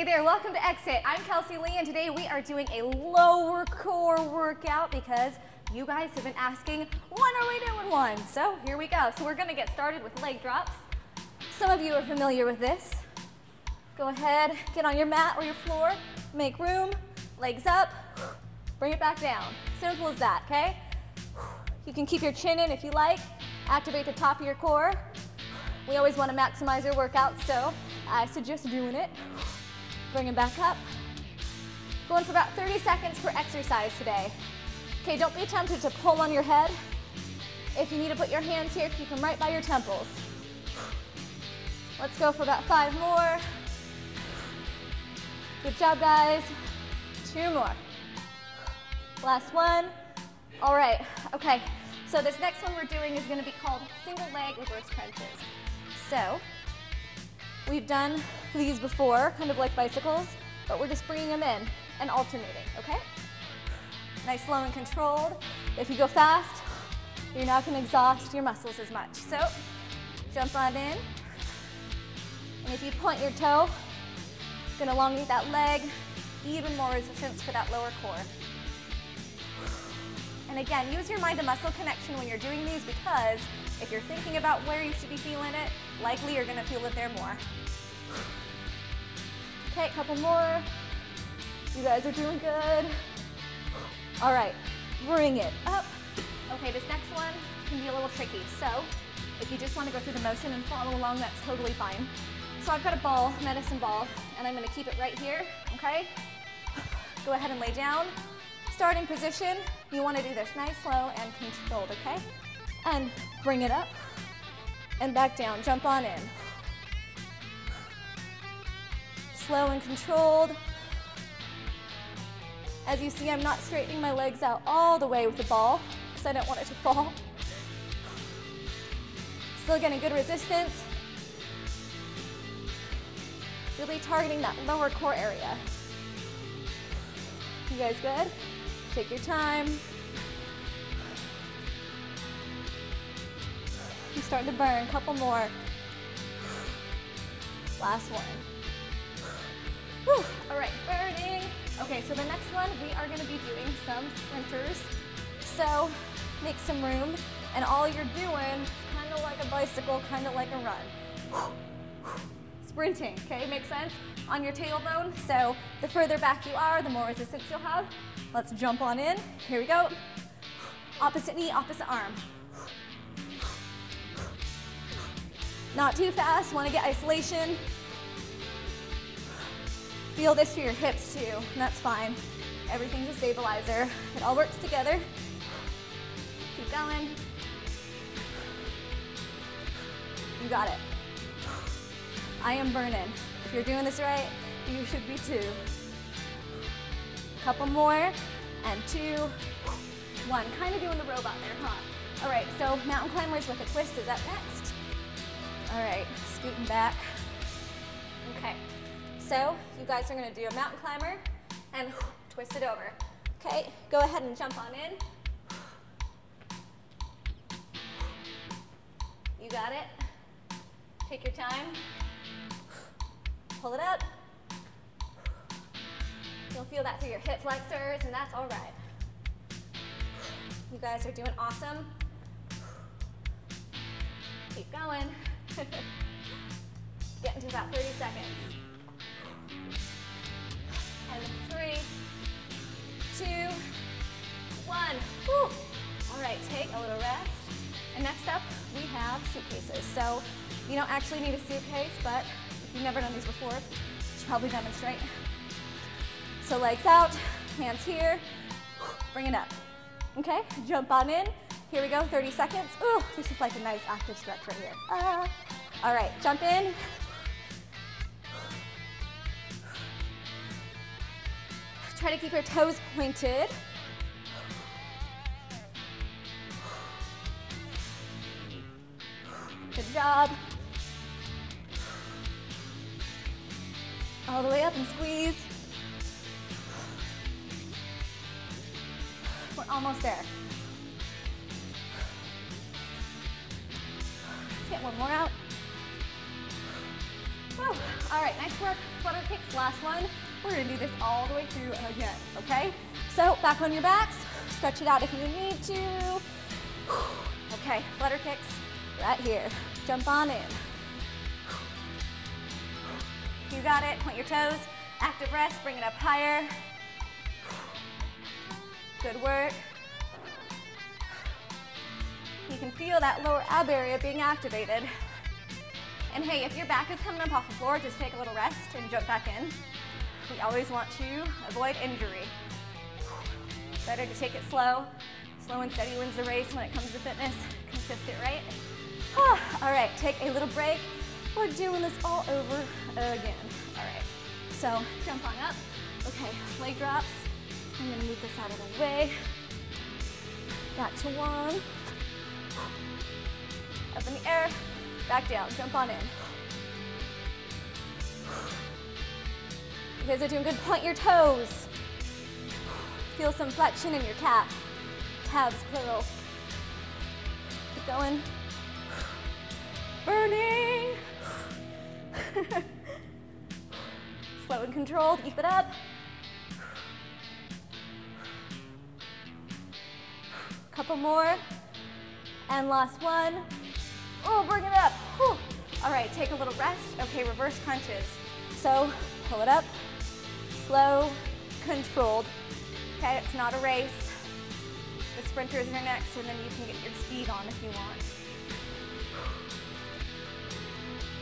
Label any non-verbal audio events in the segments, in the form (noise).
Hey there, welcome to XHIT. I'm Kelsey Lee, and today we are doing a lower core workout because you guys have been asking, when are we doing one? So here we go. So we're gonna get started with leg drops. Some of you are familiar with this. Go ahead, get on your mat or your floor, make room, legs up, bring it back down. Simple as that, okay? You can keep your chin in if you like, activate the top of your core. We always wanna maximize your workout, so I suggest doing it. Bring them back up. Going for about 30 seconds per exercise today. Okay, don't be tempted to pull on your head. If you need to put your hands here, keep them right by your temples. Let's go for about five more. Good job, guys. Two more. Last one. All right, okay. So this next one we're doing is gonna be called single leg reverse crunches. So We've done these before, kind of like bicycles, but we're just bringing them in and alternating, okay? Nice, slow, and controlled. If you go fast, you're not gonna exhaust your muscles as much. So, jump on in. And if you point your toe, gonna elongate that leg, even more resistance for that lower core. And again, use your mind to muscle connection when you're doing these because if you're thinking about where you should be feeling it, likely you're gonna feel it there more. Okay, a couple more. You guys are doing good. All right, bring it up. Okay, this next one can be a little tricky. So if you just want to go through the motion and follow along, that's totally fine. So I've got a ball, medicine ball, and I'm gonna keep it right here, okay? Go ahead and lay down. Starting position, you wanna do this nice, slow, and controlled, okay? And bring it up, and back down, jump on in slow and controlled. As you see, I'm not straightening my legs out all the way with the ball because I don't want it to fall. Still getting good resistance. Really targeting that lower core area. You guys good? Take your time. I'm starting to burn, couple more. Last one. Whew. All right, burning. Okay, so the next one, we are gonna be doing some sprinters. So make some room, and all you're doing, kind of like a bicycle, kind of like a run. Sprinting, okay, makes sense? On your tailbone, so the further back you are, the more resistance you'll have. Let's jump on in. Here we go. Opposite knee, opposite arm. Not too fast, wanna get isolation. Feel this through your hips too, and that's fine. Everything's a stabilizer. It all works together. Keep going. You got it. I am burning. If you're doing this right, you should be too. Couple more, and two, one. Kind of doing the robot there, huh? All right, so mountain climbers with a twist is up next. All right, scooting back. Okay. So you guys are gonna do a mountain climber and (sighs) twist it over. Okay, go ahead and jump on in. You got it. Take your time. Pull it up. You'll feel that through your hip flexors, and that's all right. You guys are doing awesome. Keep going. (laughs) Get into about 30 seconds and three, two, one. All right, take a little rest. And next up, we have suitcases. So you don't actually need a suitcase, but you've never done these before, you should probably demonstrate. So legs out, hands here, bring it up. Okay, jump on in. Here we go, 30 seconds. Ooh, this is like a nice active stretch right here. Uh, all right, jump in, Try to keep your toes pointed. Good job. All the way up and squeeze. We're almost there. Get one more out. Whew. All right, nice work. Flutter kicks, last one. We're gonna do this all the way through again, okay? So back on your backs, stretch it out if you need to. Okay, flutter kicks right here. Jump on in. You got it, point your toes. Active rest, bring it up higher. Good work. You can feel that lower ab area being activated. And hey, if your back is coming up off the floor, just take a little rest and jump back in. We always want to avoid injury. Better to take it slow. Slow and steady wins the race when it comes to fitness. Consistent, right? (sighs) all right, take a little break. We're doing this all over again. All right, so jump on up. Okay, leg drops. I'm gonna move this out of the way. Back to one. Up in the air, back down, jump on in. You guys are doing good. Point your toes. Feel some flexion in your calf. Calves plural. Keep going. Burning. (laughs) Slow and controlled, keep it up. Couple more. And last one. Oh, bring it up. Whew. All right, take a little rest. Okay, reverse crunches. So pull it up, slow, controlled. Okay, it's not a race. The sprinters are next, and then you can get your speed on if you want.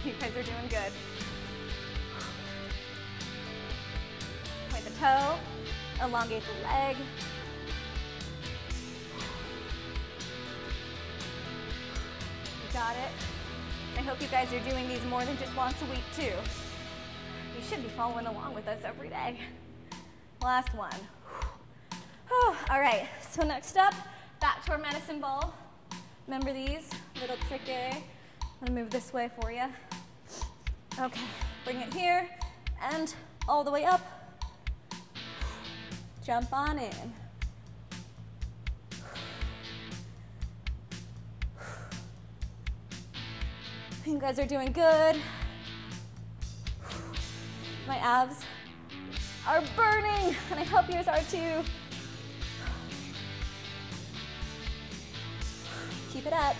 (laughs) You guys are doing good. Point the toe, elongate the leg. You got it. I hope you guys are doing these more than just once a week too. You should be following along with us every day. Last one. all right, so next up, back to our medicine ball. Remember these? Little tricky. I'm gonna move this way for you. Okay, bring it here and all the way up. Jump on in. You guys are doing good. My abs are burning, and I hope yours are too. Keep it up.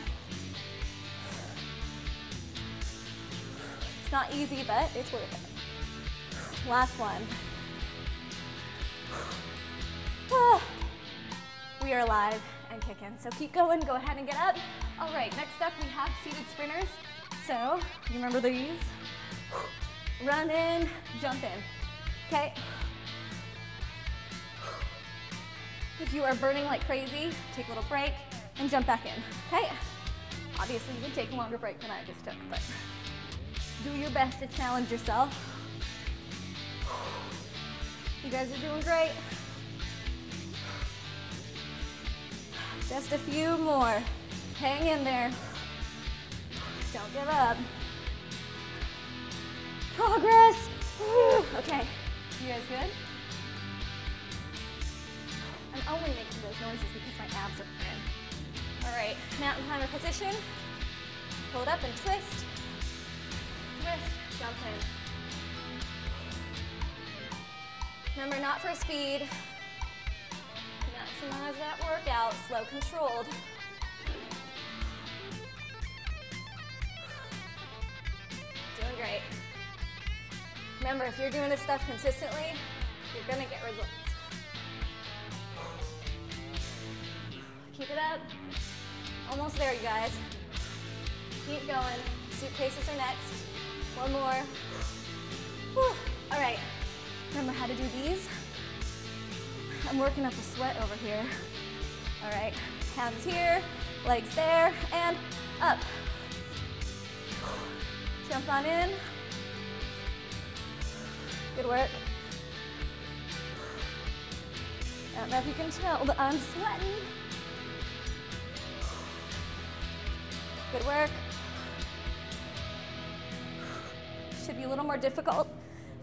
Not easy, but it's worth it. Last one. (sighs) We are alive and kicking. So keep going, go ahead and get up. All right, next up we have seated sprinters. So, you remember these? (sighs) Run in, jump in. Okay? (sighs) If you are burning like crazy, take a little break and jump back in. Okay? Obviously, you can take a longer break than I just took, but do your best to challenge yourself. You guys are doing great. Just a few more. Hang in there. Don't give up. Progress. Okay, you guys good? I'm only making those noises because my abs are in. All right, mountain climber position. It up and twist. Jump in. Remember, not for speed. Maximize that workout, slow, controlled. Doing great. Remember, if you're doing this stuff consistently, you're gonna get results. Keep it up. Almost there, you guys. Keep going. Suitcases are next. One more. Whew. All right. Remember how to do these? I'm working up a sweat over here. All right, hands here, legs there, and up. Jump on in. Good work. I don't know if you can tell, but I'm sweating. Good work. Should be a little more difficult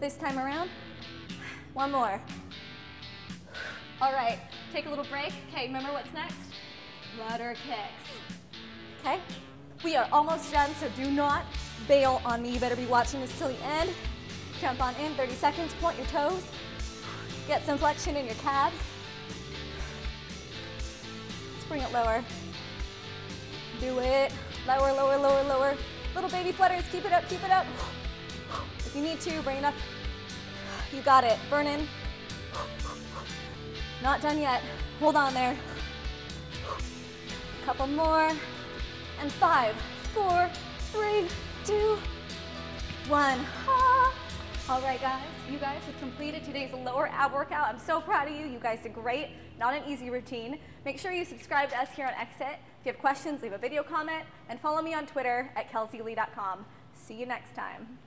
this time around. One more. All right, take a little break. Okay, remember what's next? Flutter kicks. Okay, we are almost done, so do not bail on me. You better be watching this till the end. Jump on in, 30 seconds, point your toes. Get some flexion in your calves. Let's bring it lower. Do it. Lower, lower, lower, lower. Little baby flutters, keep it up, keep it up. If you need to, bring it up. You got it, burn in. Not done yet, hold on there. A couple more, and five, four, three, two, one. All right, guys, you guys have completed today's lower ab workout. I'm so proud of you. You guys did great. Not an easy routine. Make sure you subscribe to us here on XHIT. If you have questions, leave a video comment and follow me on Twitter at kelseylee.com. See you next time.